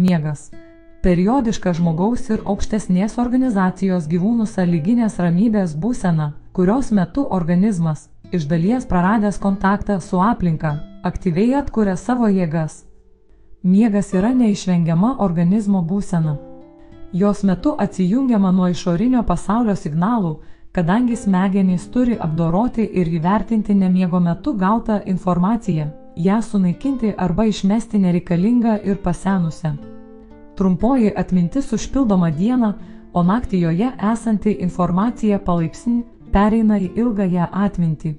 Miegas. Periodiška žmogaus ir aukštesnės organizacijos gyvūnų sąlyginės ramybės būsena, kurios metu organizmas, iš dalies praradęs kontaktą su aplinka, aktyviai atkuria savo jėgas. Miegas yra neišvengiama organizmo būsena. Jos metu atsijungiama nuo išorinio pasaulio signalų, kadangi smegenys turi apdoroti ir įvertinti nemiego metu gautą informaciją, ją sunaikinti arba išmesti nereikalingą ir pasenusią. Trumpoji atmintis užpildoma dieną, o naktį joje esanti informacija palaipsniui pereina į ilgąją atmintį.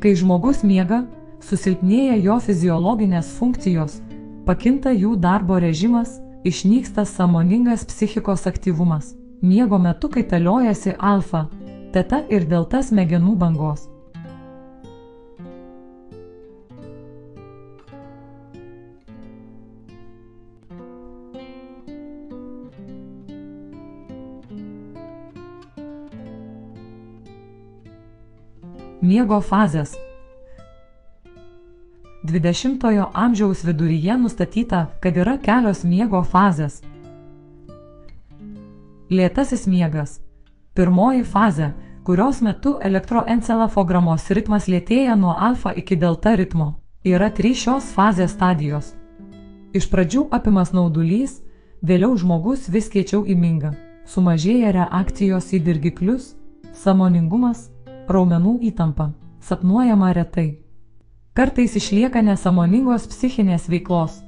Kai žmogus miega, susilpnėja jo fiziologinės funkcijos, pakinta jų darbo režimas, išnyksta samoningas psichikos aktyvumas. Miego metu kaitaliojasi alfa, teta ir delta smegenų bangos. Miego fazės 20-ojo amžiaus viduryje nustatyta, kad yra kelios miego fazės. Lėtasis miegas. Pirmoji fazė, kurios metu elektroencefalogramos ritmas lėtėja nuo alfa iki delta ritmo. Yra trys šios fazės stadijos. Iš pradžių apimas naudulys, vėliau žmogus vis keičiau į mingą. Sumažėja reakcijos į dirgiklius, samoningumas, raumenų įtampa, sapnuojama retai. Kartais išlieka nesamoningos psichinės veiklos,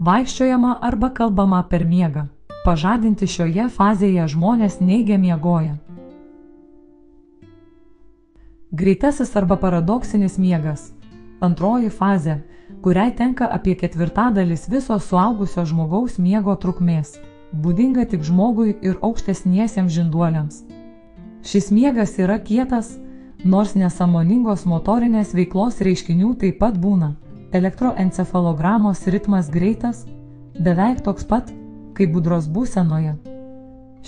vaikščiojama arba kalbama per miegą. Pažadinti šioje fazėje žmonės neigia miegoja. Greitasis arba paradoksinis miegas. Antroji fazė, kuriai tenka apie ketvirtadalis viso suaugusio žmogaus miego trukmės. Būdinga tik žmogui ir aukštesniesiems žinduoliams. Šis miegas yra kietas, nors nesamoningos motorinės veiklos reiškinių taip pat būna. Elektroencefalogramos ritmas greitas, beveik toks pat, kaip budros būsenoje.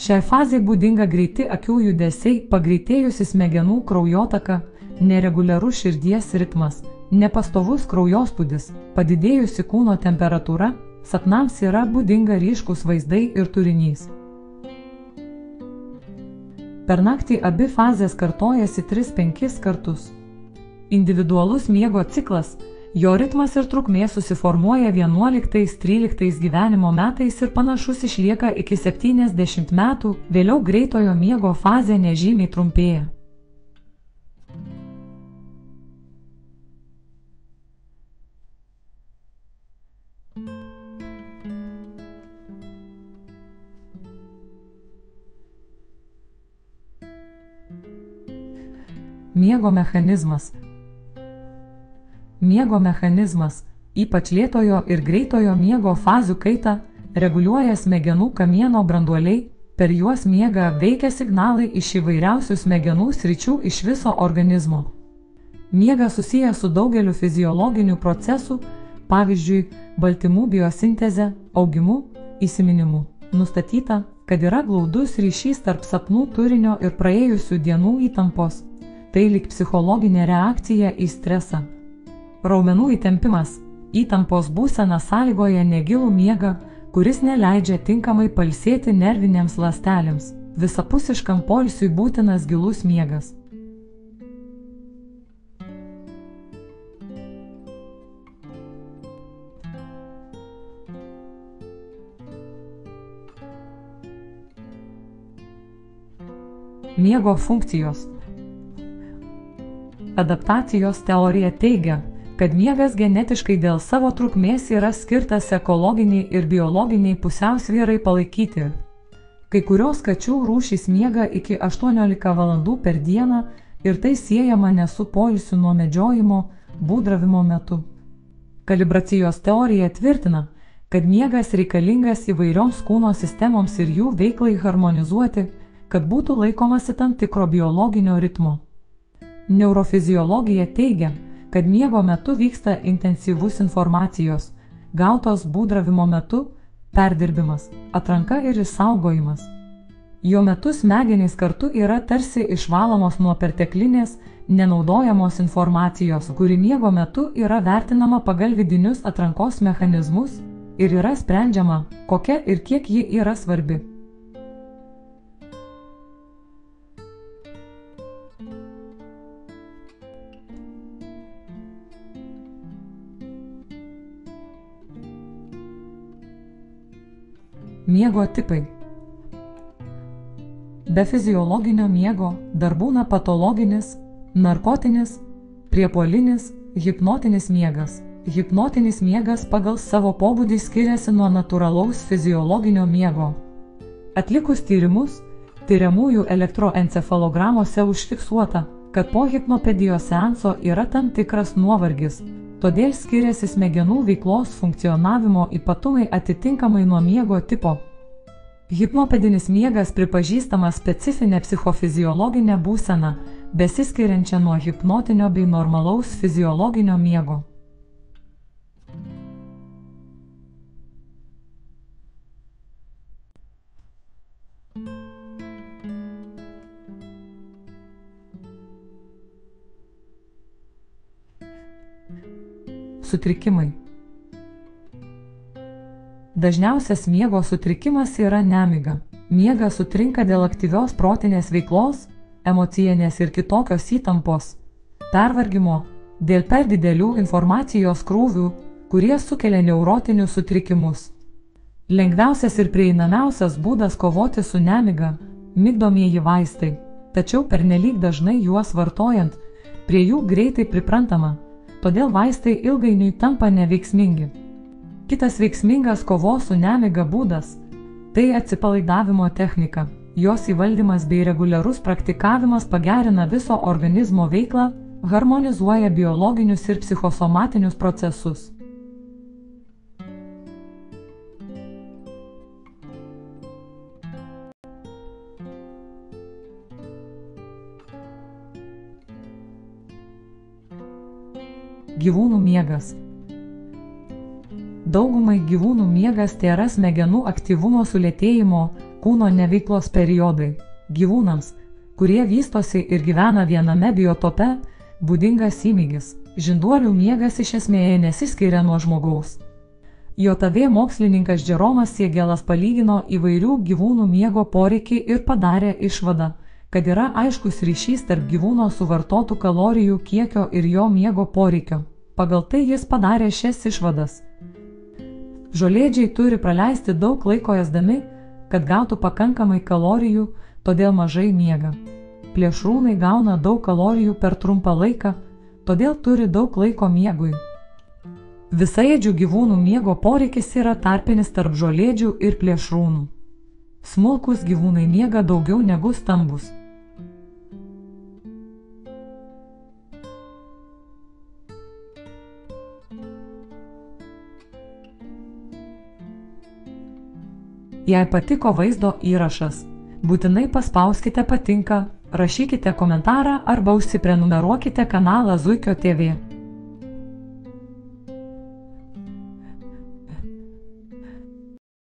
Šiai fazai būdinga greiti akių judesiai, pagreitėjusi smegenų kraujotaka, nereguliarus širdies ritmas, nepastovus kraujospūdis, padidėjusi kūno temperatūra, sapnams yra būdinga ryškus vaizdai ir turinys. Per naktį abi fazės kartojasi 3-5 kartus. Individualus miego ciklas, jo ritmas ir trukmė susiformuoja 11-13 gyvenimo metais ir panašus išlieka iki 70 metų, vėliau greitojo miego fazė nežymiai trumpėja. Miego mechanizmas. Miego mechanizmas, ypač lėtojo ir greitojo miego fazių kaita, reguliuoja smegenų kamieno branduoliai, per juos miega veikia signalai iš įvairiausių smegenų sričių iš viso organizmo. Miegas susijęs su daugeliu fiziologinių procesų, pavyzdžiui, baltymų biosinteze, augimu, įsiminimu. Nustatyta, kad yra glaudus ryšys tarp sapnų turinio ir praėjusių dienų įtampos Tai lik psichologinė reakcija į stresą. Raumenų įtempimas, įtampos būsena sąlygoja negilų miegą, kuris neleidžia tinkamai palsėti nervinėms ląstelėms. Visapusiškam polsiui būtinas gilus miegas. Miego funkcijos Adaptacijos teorija teigia, kad miegas genetiškai dėl savo trukmės yra skirtas ekologiniai ir biologiniai pusiausvyrai palaikyti. Kai kurios kačių rūšys miega iki 18 valandų per dieną ir tai siejama ne su poilsiu nuo medžiojimo, būdravimo metu. Kalibracijos teorija tvirtina, kad miegas reikalingas įvairioms kūno sistemoms ir jų veiklai harmonizuoti, kad būtų laikomasi tam tikro biologinio ritmo. Neurofiziologija teigia, kad miego metu vyksta intensyvus informacijos, gautos būdravimo metu, perdirbimas, atranka ir išsaugojimas. Jo metu smegenys kartu yra tarsi išvalomos nuo perteklinės, nenaudojamos informacijos, kuri miego metu yra vertinama pagal vidinius atrankos mechanizmus ir yra sprendžiama, kokia ir kiek ji yra svarbi. Miego tipai. Be fiziologinio miego dar būna patologinis, narkotinis, priepolinis, hipnotinis miegas. Hipnotinis miegas pagal savo pobūdį skiriasi nuo natūralaus fiziologinio miego. Atlikus tyrimus, tyriamųjų elektroencefalogramose užfiksuota, kad po hipnopedijos seanso yra tam tikras nuovargis, todėl skiriasi smegenų veiklos funkcionavimo ypatumai atitinkamai nuo miego tipo. Hipnopedinis miegas pripažįstamas specifinė psichofiziologinė būsena, besiskiriančia nuo hipnotinio bei normalaus fiziologinio miego. Sutrikimai Dažniausias miego sutrikimas yra nemiga. Miegas sutrinka dėl aktyvios protinės veiklos, emocijinės ir kitokios įtampos, pervargimo, dėl per didelių informacijos krūvių, kurie sukelia neurotinius sutrikimus. Lengviausias ir prieinamiausias būdas kovoti su nemiga - migdomieji vaistai, tačiau pernelyg dažnai juos vartojant, prie jų greitai priprantama, todėl vaistai ilgainiui tampa neveiksmingi. Kitas veiksmingas kovos su nemiga būdas - tai atsipalaidavimo technika. Jos įvaldymas bei reguliarus praktikavimas pagerina viso organizmo veiklą, harmonizuoja biologinius ir psichosomatinius procesus. Gyvūnų miegas Daugumai gyvūnų miegas yra smegenų aktyvumo sulėtėjimo, kūno neveiklos periodai. Gyvūnams, kurie vystosi ir gyvena viename biotope, būdingas įmygis. Žinduolių miegas iš esmėje nesiskiria nuo žmogaus. JOTV mokslininkas Džeromas Siegelas palygino įvairių gyvūnų miego poreikį ir padarė išvadą, kad yra aiškus ryšys tarp gyvūno suvartotų kalorijų kiekio ir jo miego poreikio. Pagal tai jis padarė šias išvadas. Žolėdžiai turi praleisti daug laiko ėsdami, kad gautų pakankamai kalorijų, todėl mažai miega. Plėšrūnai gauna daug kalorijų per trumpą laiką, todėl turi daug laiko miegui. Visaėdžių gyvūnų miego poreikis yra tarpinis tarp žolėdžių ir plėšrūnų. Smulkus gyvūnai miega daugiau negu stambus. Jei patiko vaizdo įrašas, būtinai paspauskite patinka, rašykite komentarą arba užsiprenumeruokite kanalą Zuikio TV.